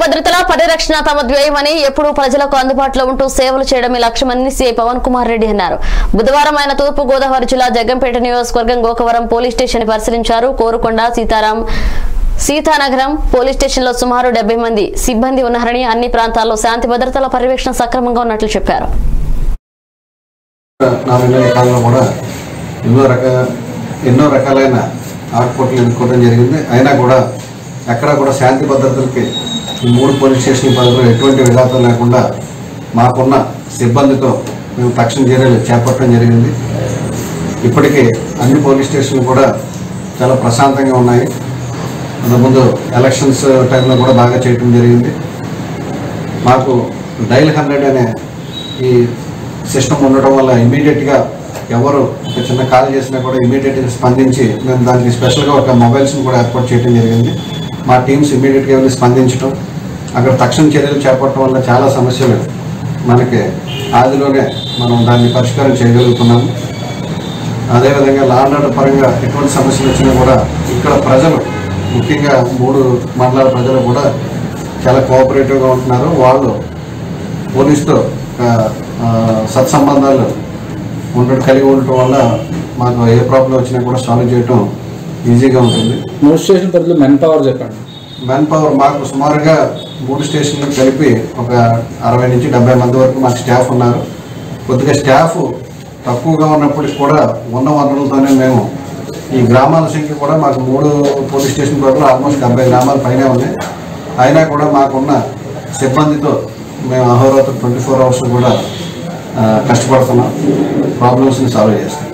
భద్రతల పరిరక్షణ తమ ధ్యేయమని ఎప్పుడూ ప్రజలకు అందుబాటులో ఉంటూ సేవలు చేయడమే లక్ష్యమని సీఐ పవన్ కుమార్ రెడ్డి అన్నారు. బుధవారం ఆయన తూర్పు గోదావరి జిల్లా జగ్గంపేట నియోజకవర్గం గోకవరం పోలీస్ స్టేషన్ పరిశీలించారు. కోరుకొండ సీతారాం సీతానగరం పోలీస్ స్టేషన్లో సుమారు డెబ్బై మంది సిబ్బంది ఉన్నారని అన్ని ప్రాంతాల్లో శాంతి భద్రతల పర్యవేక్షణ సక్రమంగా ఉన్నట్లు చెప్పారు. ఎన్నో రకాలైన ఆకుపోట్లు ఎన్నుకోవడం జరిగింది. అయినా కూడా ఎక్కడా కూడా శాంతి భద్రతలకి ఈ మూడు పోలీస్ స్టేషన్ పరిధిలో ఎటువంటి విఘాతం లేకుండా మాకున్న సిబ్బందితో మేము తక్షణ చర్యలు చేపట్టడం జరిగింది. ఇప్పటికే అన్ని పోలీస్ స్టేషన్లు కూడా చాలా ప్రశాంతంగా ఉన్నాయి. అంతకుముందు ఎలక్షన్స్ టైంలో కూడా బాగా చేయటం జరిగింది. మాకు డైల్ హండ్రెడ్ అనే ఈ సిస్టమ్ ఉండటం వల్ల ఇమీడియట్గా ఎవరు ఒక చిన్న కాల్ చేసినా కూడా ఇమీడియట్గా స్పందించి మేము దానికి స్పెషల్గా ఒక మొబైల్స్ని కూడా ఏర్పాటు చేయడం జరిగింది. మా టీమ్స్ ఇమీడియట్గా వెళ్ళి స్పందించడం అక్కడ తక్షణ చర్యలు చేపట్టడం వల్ల చాలా సమస్యలు మనకి ఆదిలోనే మనం దాన్ని పరిష్కారం చేయగలుగుతున్నాము. అదేవిధంగా లా అండ్ ఆర్డర్ పరంగా ఎటువంటి సమస్యలు వచ్చినా కూడా ఇక్కడ ప్రజలు ముఖ్యంగా మూడు మండలాల ప్రజలు కూడా చాలా కోఆపరేటివ్గా ఉంటున్నారు. వాళ్ళు పోలీస్తో సత్సంబంధాలు ఉండడం కలిగి ఉండటం వల్ల మాకు ఏ ప్రాబ్లం వచ్చినా కూడా సాల్వ్ చేయటం ఈజీగా ఉంటుంది. మూడు స్టేషన్ పరిధిలో మెన్ పవర్ చెప్పండి. మ్యాన్ పవర్ మాకు సుమారుగా మూడు స్టేషన్లు కలిపి ఒక అరవై నుంచి డెబ్బై మంది వరకు మాకు స్టాఫ్ ఉన్నారు. కొద్దిగా స్టాఫ్ తక్కువగా ఉన్నప్పటికి కూడా ఉన్న వనరులతోనే మేము ఈ గ్రామాల సంఖ్య కూడా మాకు మూడు పోలీస్ స్టేషన్ పరిధిలో ఆల్మోస్ట్ డెబ్బై గ్రామాల పైనే ఉన్నాయి. అయినా కూడా మాకున్న సిబ్బందితో మేము అహోరాత్రి ట్వంటీ ఫోర్ అవర్స్ కూడా కష్టపడుతున్నాం. ప్రాబ్లమ్స్ని సాల్వ్ చేస్తాం.